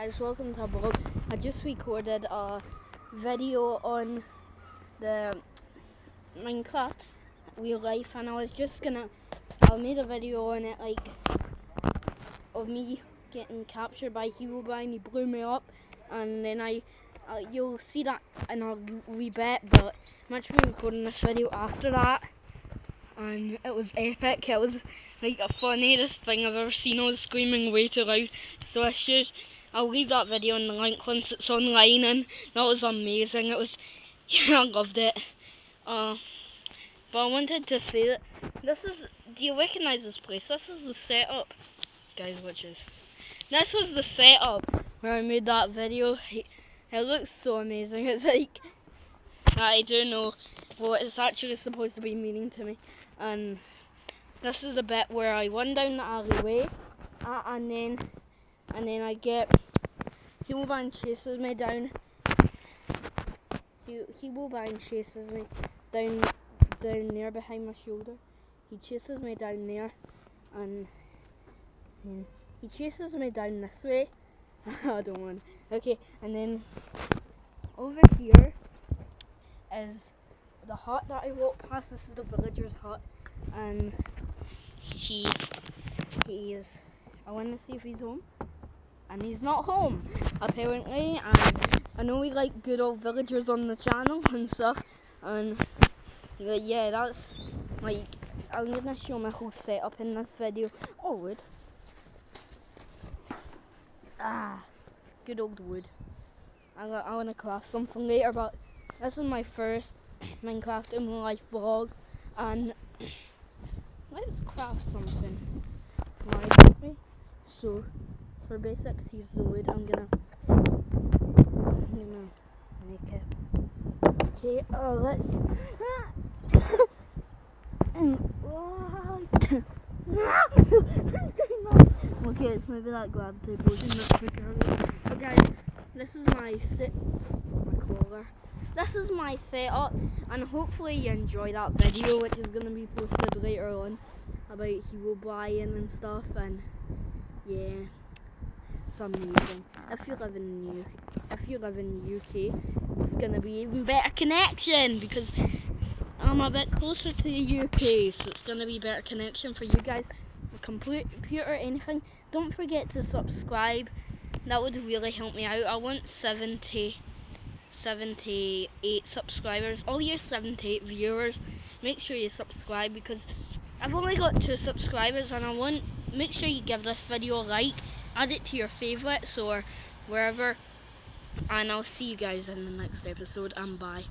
guys, welcome to our blog. I just recorded a video on the Minecraft real life and I was just gonna, I made a video on it like, of me getting captured by Herobrine and he blew me up and then I, uh, you'll see that in a wee bit but I'm actually recording this video after that and it was epic. It was like the funniest thing I've ever seen. I was screaming way too loud, so I should. I'll leave that video in the link once it's online, and that was amazing. It was, yeah, I loved it. Uh, but I wanted to say that this is. Do you recognise this place? This is the setup, guys. Which is, this was the setup where I made that video. It looks so amazing. It's like I don't know what it's actually supposed to be meaning to me. And this is a bit where I run down the alleyway, uh, and then and then I get Herobrine chases me down. He Herobrine chases me down down there behind my shoulder. He chases me down there, and hmm, he chases me down this way. I don't want. Okay, and then over here is the hut that I walked past. This is the villager's hut, and he he is. I want to see if he's home, and he's not home apparently. And I know we like good old villagers on the channel and stuff, and yeah, that's like I'm gonna show my whole setup in this video. Oh, wood. Ah, good old wood. I, I want to craft something later, but this is my first Minecraft in my life vlog and let's craft something nice. So for basics here's the wood I'm gonna you know make it. Okay, uh let's okay, it's maybe that gravity potion that's for But guys, this is my sit my clover this is my setup and hopefully you enjoy that video which is going to be posted later on about Herobrine and stuff and yeah it's amazing if you live in UK, if you live in UK it's going to be even better connection because I'm a bit closer to the UK so it's going to be better connection for you guys. Computer anything don't forget to subscribe. That would really help me out. I want 70 78 subscribers. All your 78 viewers, make sure you subscribe because I've only got two subscribers and I want make sure you give this video a like, add it to your favourites or wherever and I'll see you guys in the next episode and bye.